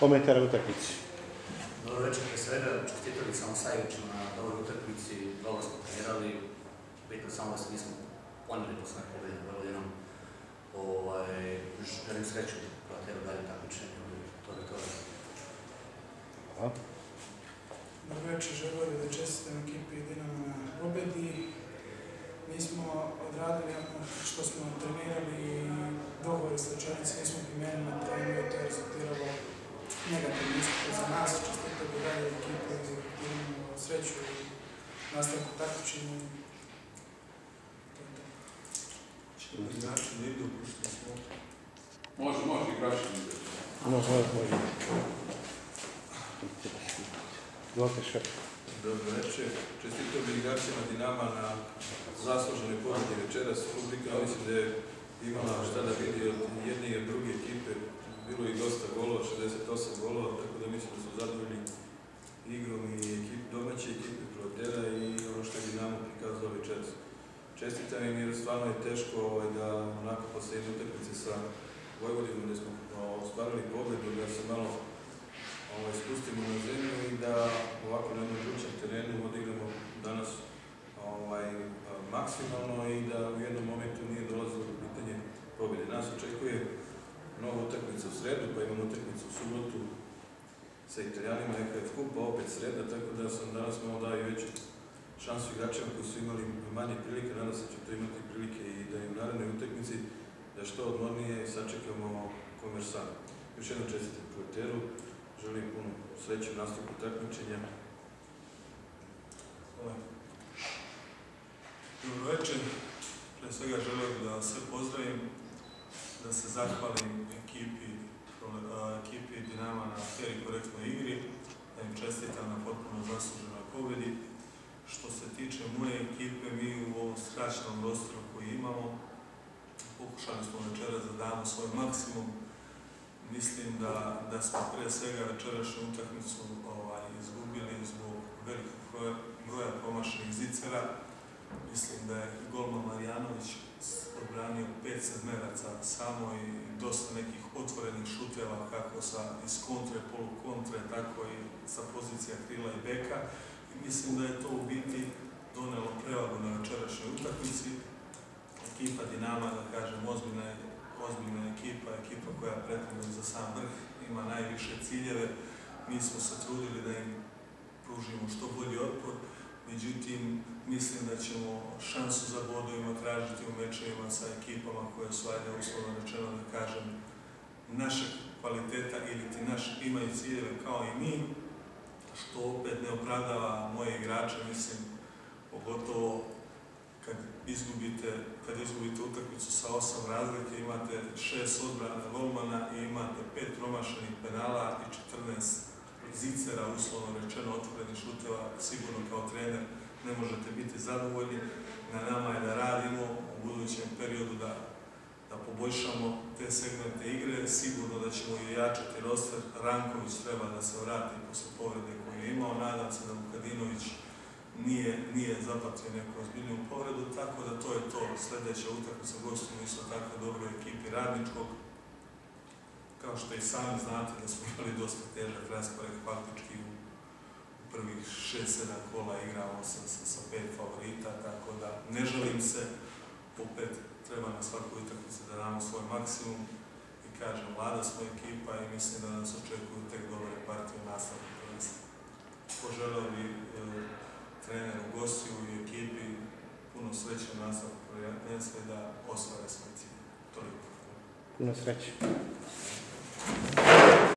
komentara utakmici. Dobro večer, prije svega čestitali samo Sajeviću na dobroj utakmici, dobro smo trenirali, bitno samo da se nismo ponijeli posle pobjede vrlo jednom. Ovaj, želim sreću Kvateru dalje takmičenju i to je to. Hvala. Dobro večer, želio bih da čestitam ekipi Dinamo na pobjedi. Mi smo odradili ono što smo trenirali i dogovore s rečenice nismo primijenili na treningu i to je rezultiralo negativno ispite za nas. Čestitao bi dalje ekipi i Dinamo sreću i nastavku takmičenja. Znači. Može, može i kraće ide. Može, može, može. Dobro večer. Čestitao bi igračima Dinama na zasluženoj pobjedi večeras. Publika mislim da je imala šta da vidi od jedne i od druge ekipe. Bilo i dosta golova, 68 golova, tako da mislim da su zadovoljni igrom i ekip, domaće ekipe Protera i ono što je Dinamo prikazao večeras. Čestitam im jer stvarno je teško ovaj, da onako posle jedne utakmice sa Vojvodinom gdje smo ostvarili pobjedu, da se malo ovaj, spustimo na zemlju i da ovako na jednom žučem terenu odigramo danas ovaj, maksimalno i da u jednom momentu nije dolazilo do pitanje pobjede. Nas očekuje nova utakmica u sredu, pa imamo utakmicu u subotu sa Italijanima, neka je skup, pa opet sreda, tako da sam danas malo dao i veću šansu igračima koji su imali manje prilike, nadam se će to imati prilike i da im u narednoj utakmici da što odmornije sačekamo komersana. Još jednom čestitam Proleteru, želim puno sreće u nastavku takmičenja. Hvala. Dobro večer. Prije svega želio bih da sve pozdravim, da se zahvalim ekipi, a, ekipi Dinama na fer i korektnoj igri, da im čestitam na potpuno zasluženoj pobjedi. Što se tiče moje ekipe, mi u ovom skraćenom rosteru koji imamo, pokušali smo večeras da damo svoj maksimum. Mislim da, smo prije svega večerašnju utakmicu ovaj, izgubili zbog velikog broja, broja promašenih zicera. Mislim da je golman Marjanović odbranio pet sedmeraca samo i dosta nekih otvorenih šuteva kako sa iz kontre, polukontre, tako i sa pozicija krila i beka. Mislim da je to u biti donelo prevagu na večerašnjoj utakmici. Ekipa Dinama, da kažem, ozbiljna je ozbiljna ekipa, ekipa koja pretenduje za sam vrh, ima najviše ciljeve. Mi smo se trudili da im pružimo što bolji otpor, međutim, mislim da ćemo šansu za bodovima tražiti u mečevima sa ekipama koje su, ajde uslovno rečeno da kažem, našeg kvaliteta ili ti naš imaju ciljeve kao i mi, što opet ne opravdava moje igrače, mislim, pogotovo kad izgubite, kad izgubite utakmicu sa osam razlike, imate šest odbrana golmana i imate pet promašenih penala i 14 zicera, uslovno rečeno otvorenih šuteva, sigurno kao trener ne možete biti zadovoljni. Na nama je da radimo u budućem periodu da, da poboljšamo te segmente igre. Sigurno da ćemo i jačati roster. Ranković treba da se vrati posle povrede koju je imao. Nadam se da Vukadinović nije, nije zapatio neku ozbiljniju povredu, tako da to je to. Sljedeća utakmica gostimo isto tako dobroj ekipi radničkog. Kao što i sami znate da smo imali dosta težak raspored faktički u prvih 6-7 kola igramo sa, sa, sa pet favorita, tako da ne želim se, opet treba na svakoj utakmici da damo svoj maksimum i kažem, mlada smo ekipa i mislim da nas očekuju tek dobre partije u nastavku prvenstva. Poželeo bi e, treneru, gostiju i ekipi puno sreće u nastavku prvenstva i da osvare svoj cilj. Toliko. Puno sreće.